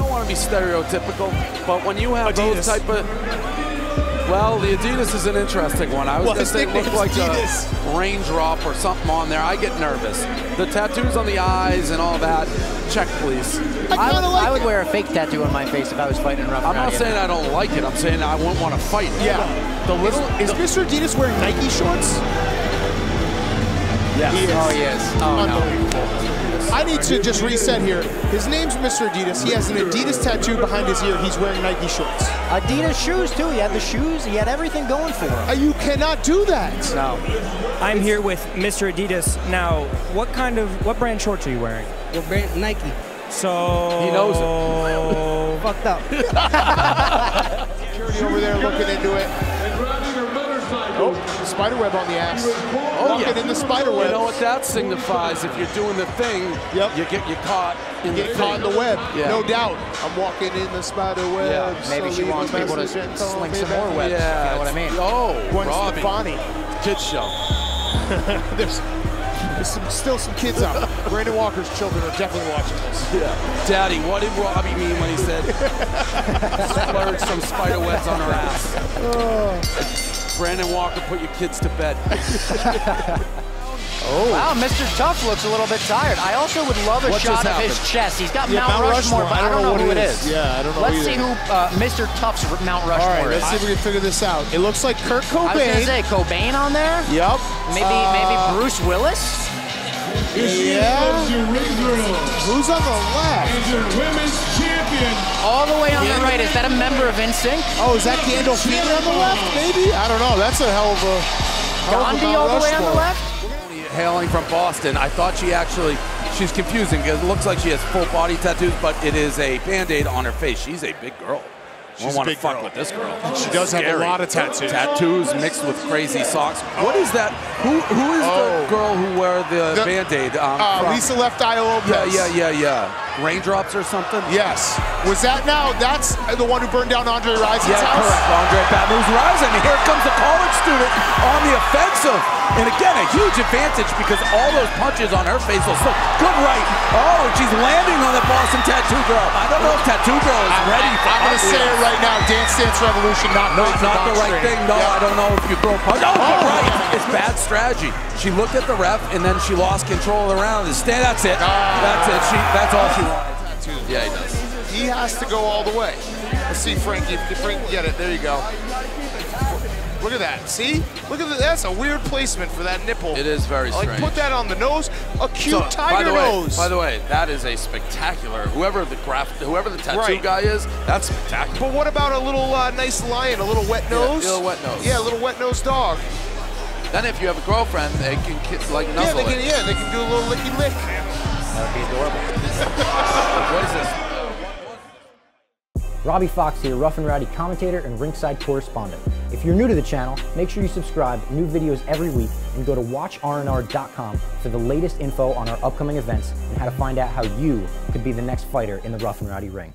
be stereotypical, but when you have Adidas. those type of well, the Adidas is an interesting one. I was Well, going to say it looked like Adidas. a raindrop or something on there. I get nervous. The tattoos on the eyes and all that. Check, please. I I would, like I would it. wear a fake tattoo on my face if I was fighting rough. I'm not saying I don't like it. I'm saying I wouldn't want to fight. it. Yeah. The little. Is Mr. Adidas wearing Nike shorts? yes. He is. Oh, yes. is. Oh, no. Unbelievable. I need to just reset here. His name's Mr. Adidas. He has an Adidas tattoo behind his ear. He's wearing Nike shorts. Adidas shoes too. He had the shoes. He had everything going for him. Uh, You cannot do that. No. I'm here with Mr. Adidas. Now, what kind of what brand shorts are you wearing? Your brand Nike. So He knows it. Fucked up. Oh, spider web on the ass. Oh, Walking yeah. in the spider You web. know what that signifies? If you're doing the thing, Yep. you get you caught in Get the caught in the web, Yeah. no doubt. I'm walking in the spider web. Yeah, Maybe so she a wants people to message and tell sling some more webs. Yeah. You know what I mean? Oh, Gwen Robbie. Stefani. Kids show. There's, there's some, still some kids out. Brandon Walker's children are definitely watching this. Yeah. Daddy, what did Robbie mean when he said splurge some spider webs on her ass? Oh. Brandon Walker, put your kids to bed. Oh. Wow, Mr. Tough looks a little bit tired. I also would love a What shot just of his chest. He's got Yeah, Mount, Mount Rushmore, Rushmore. but I don't know what who it it is. is. Yeah, I don't know Let's either. see who uh, Mr. Tough's Mount Rushmore right, is. let's see if we can figure this out. It looks like Kurt Cobain. I was gonna Cobain. say Cobain on there. Yep. Maybe Uh, maybe Bruce Willis. Yeah. Who's on the left? women's champion. All the way on the right. Is that a member of NSYNC? Oh, is that Gandolfini on the left? Maybe. I don't know. That's a hell of a. hell of a Gandhi all the way on the left. Hailing from Boston, I thought she actually, she's confusing because it looks like she has full body tattoos, but it is a band-aid on her face. She's a big girl. I She's don't want to fuck girl. with this girl. She does have a lot of tattoos. Tattoos mixed with crazy socks. What is that? Who who is Oh. the girl who weore the, The- band-aid? Um, Uh, Lisa Left Eye Yeah, Lopez. yeah, yeah, yeah. Raindrops or something? Yes. Was that now? That's the one who burned down Andre Rison's Yeah, house? correct. Andre Bad News Rison. Here comes the college student on the offensive. And again, a huge advantage because all those punches on her face will still good right. Oh, and she's landing on the Boston Tattoo Girl. I don't know if Tattoo Girl is ready for I'm going to say it right now. Dance Dance Revolution, not No, great not the box right thing. No, Yep. I don't know if you throw punch. Oh, good right. It's bad strategy. She looked at the ref and then she lost control of the round. And stand. That's it. Ah. That's it. She. That's all she wanted. Yeah, he does. He has to go all the way. Let's see, Frankie. If Frankie get it. There you go. Look at that. See? Look at that. That's a weird placement for that nipple. It is very Like, strange. put that on the nose. A cute So, tiger by the way, nose. By the way, that is a spectacular. Whoever the graph, whoever the tattoo Right. guy is, that's spectacular. But what about a little uh, nice lion, a little wet Yeah, a little wet nose. Yeah, a little wet nosed dog. Then if you have a girlfriend, they can ki- like Yeah, they can. it. Yeah, they can do a little licky lick. That would be adorable. What is this? Robbie Fox here, Rough and Rowdy commentator and ringside correspondent. If you're new to the channel, make sure you subscribe, new videos every week, and go to watchrnr.com for the latest info on our upcoming events and how to find out how you could be the next fighter in the Rough and Rowdy ring.